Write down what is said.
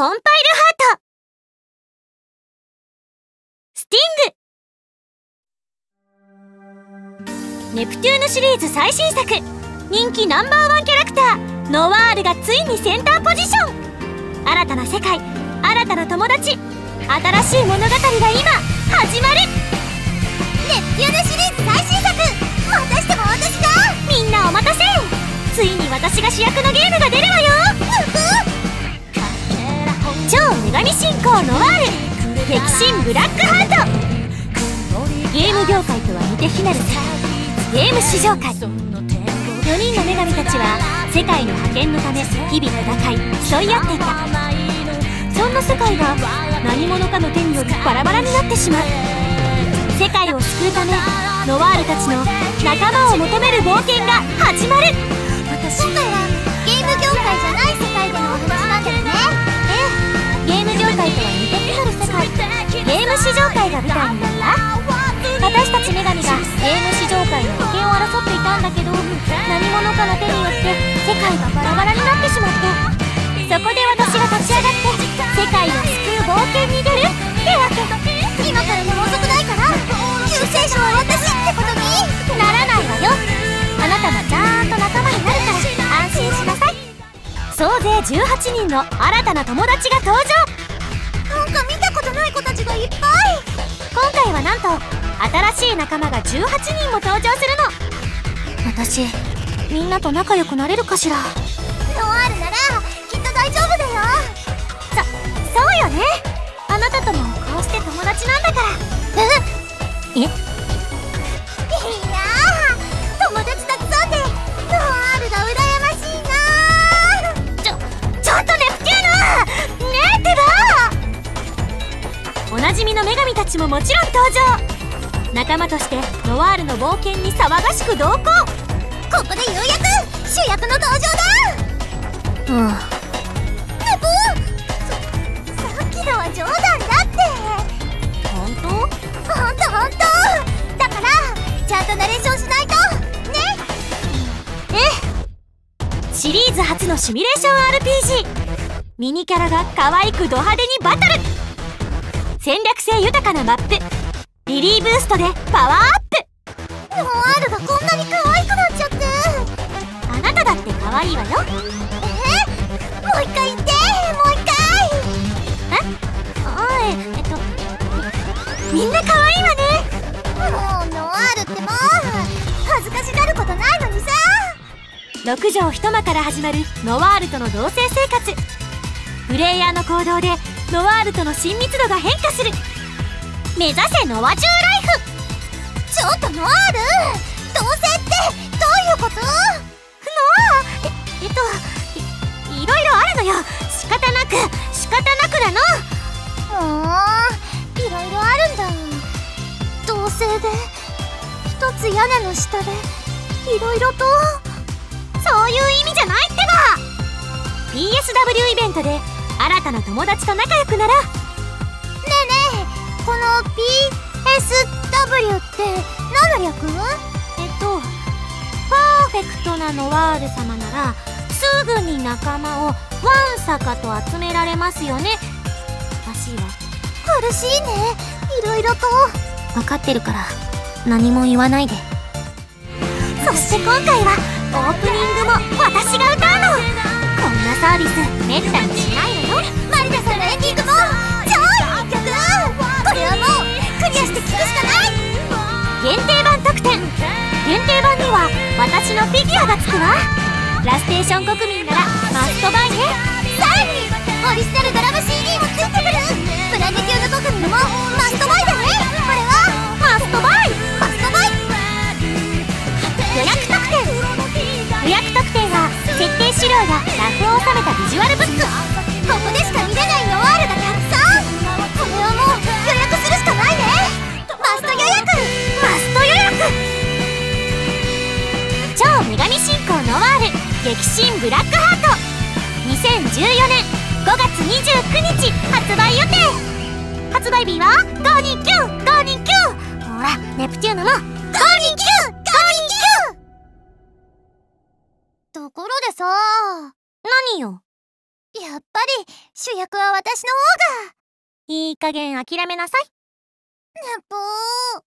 コンパイルハート。スティング。ネプテューヌシリーズ最新作。人気ナンバーワンキャラクター。ノワールがついにセンターポジション。新たな世界新たな友達。新しい物語が今。ノワール激震ブラックハート。ゲーム業界とは似て非なる世界ゲーム市場界。4人の女神たちは世界の覇権のため日々戦い競い合っていた。そんな世界が何者かの手によりバラバラになってしまう。世界を救うためノワールたちの仲間を求める冒険が始まる。界が舞台になった。私たち女神がゲーム市場界の覇権を争っていたんだけど何者かの手によって世界がバラバラになってしまってそこで私が立ち上がって世界を救う冒険に出るってわけ。今からでも遅くないから救世主は私ってことにならないわよ。あなたもちゃんと仲間になるから安心しなさい。総勢18人の新たな友達が登場。なんか見たことない子たちがいっぱい。今回はなんと新しい仲間が18人も登場するの。私みんなと仲良くなれるかしら？ノワールならきっと大丈夫だよ。そそうよね。あなたともこうして友達なんだから。え？いちももちろん登場。仲間としてノワールの冒険に騒がしく同行。ここでようやく主役の登場だ。うん。ネポささっきのは冗談だって。本当？ほんとほんとだからちゃんとナレーションしないと。ね。え？えシリーズ初のシミュレーション RPG ミニキャラが可愛くド派手にバトル。戦略性豊かなマップ。リリーブーストでパワーアップ。ノワールがこんなに可愛くなっちゃって。あなただって可愛いわよ。え？もう一回言って。もう一回。え？あええっとみんな可愛いわね。もうノワールってもう恥ずかしがることないのにさ。6畳一間から始まるノワールとの同棲生活。プレイヤーの行動でノワールとの親密度が変化する。目指せノワ中ライフ。ちょっとノワール。同棲って。どういうこと？ノアええっといいろいろあるのよ。仕方なく。仕方なくなの。ふーんいろいろあるんだ。同棲で。一つ屋根の下で。いろいろと。そういう意味じゃないってば。PSW イベントで新たな友達と仲良くならねえねえこの PSW って何の略？えっとパーフェクトなノワール様ならすぐに仲間をワンサカと集められますよね。らしいわ苦しいね。いろいろと。分かってるから何も言わないで。そして今回はオープニングも私が歌うの。こんなサービスめったにしないのマリナさんのエンディングも超いい曲これはもうクリアして聴くしかない限定版特典限定版には私のフィギュアがつくわラステーション国民ならマストバイねさらにオリジナルドラム CD もついてくるブランデテューヌ国民もマストバイだねこれはマストバイマストバイ予約特典予約特典は設定資料やラフを収めたビジュアルブック激震ブラックハート。2014年5月29日発売予定。発売日は529 529ほらネプテューヌも529 529ところでさ何よ？やっぱり主役は私の方が。いい加減諦めなさい。ねぽー